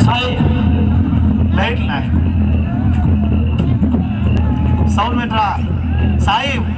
छाए लाइट लाए साउंड में Sahib.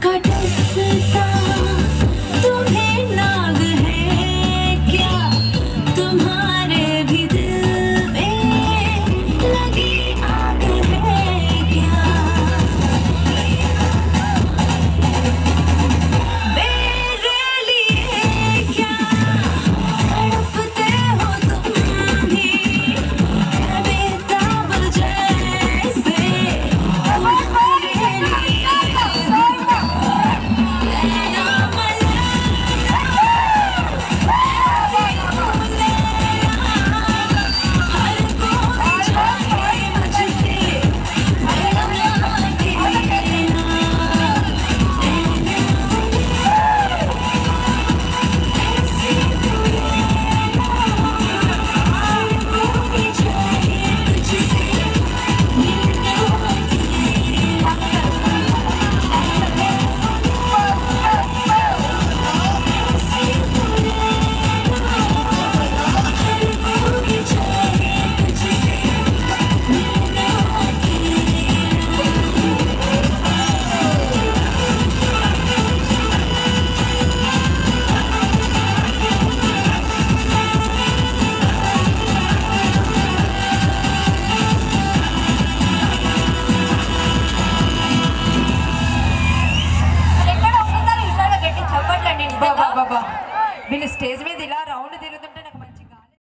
good. in the stairs.